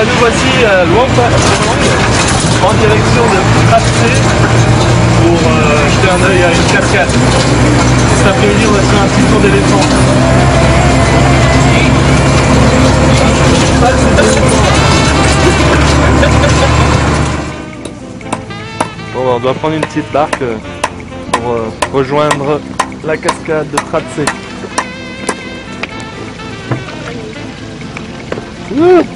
bah nous voici à Luangpha, en direction de Trapsé pour euh, jeter un œil à une cascade. Cet après-midi on va faire un petit tour d'éléphant. Bon, bah, on doit prendre une petite barque euh, pour euh, rejoindre la cascade de Tratsé. Wouh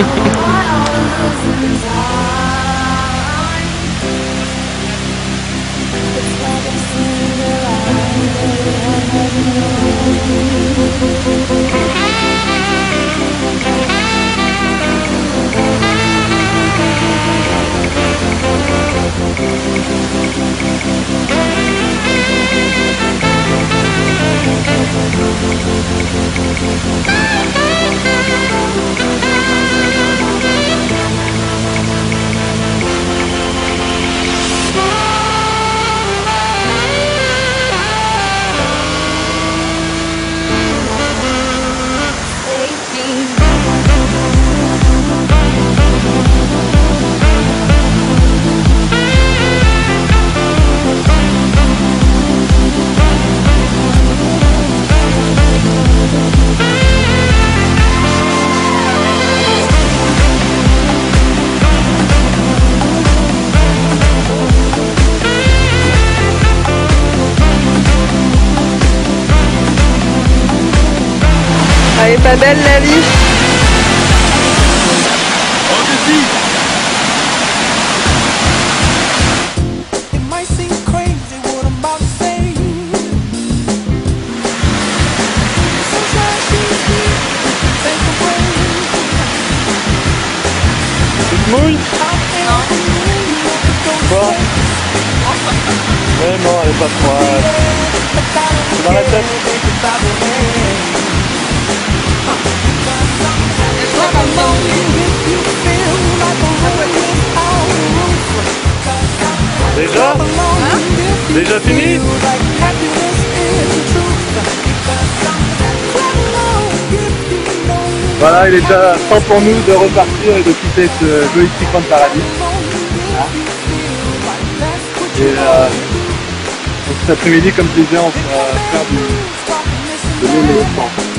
Thank you. Tu te mouilles Quoi Mais non, elle est pas froide. C'est dans la tête. Déjà Déjà fini Voilà, il est déjà temps pour nous de repartir et de quitter ce joli petit paradis. Et euh, cet après-midi, comme je disais, on va faire du, de.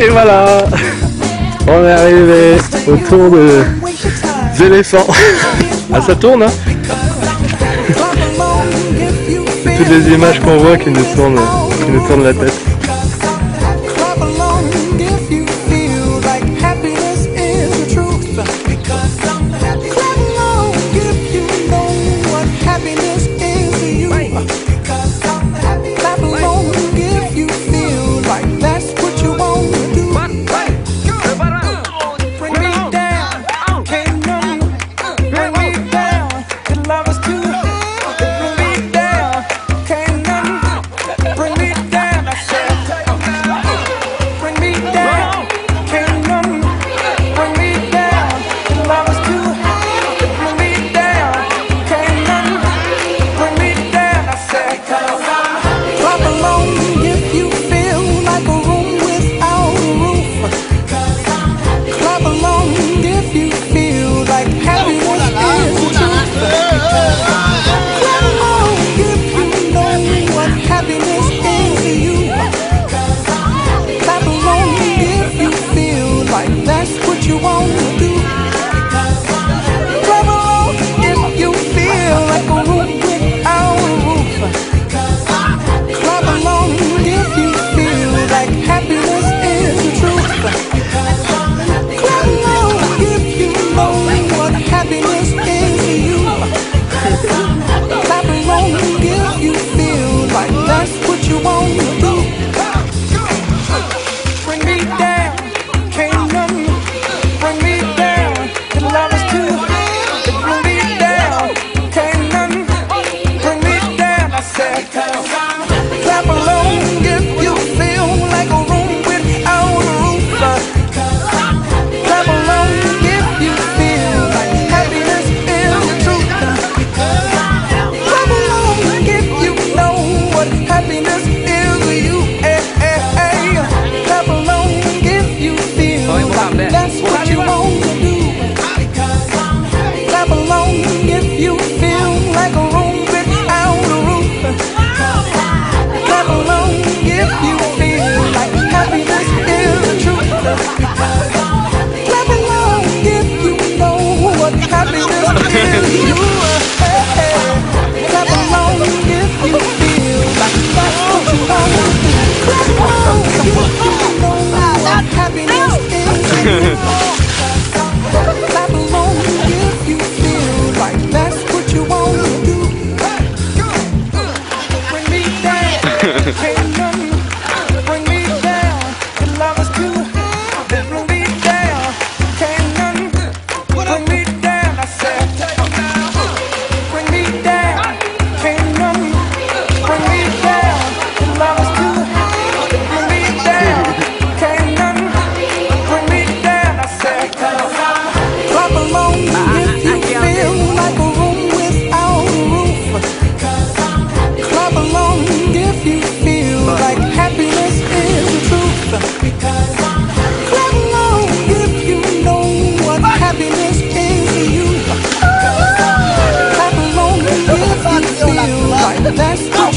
Et voilà On est arrivé autour de des éléphants. Ah ça tourne hein toutes les images qu'on voit qui nous tournent, qui nous tournent la tête. you want.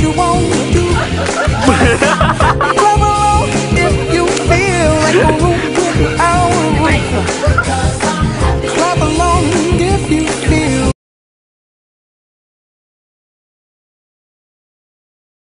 you wanna do.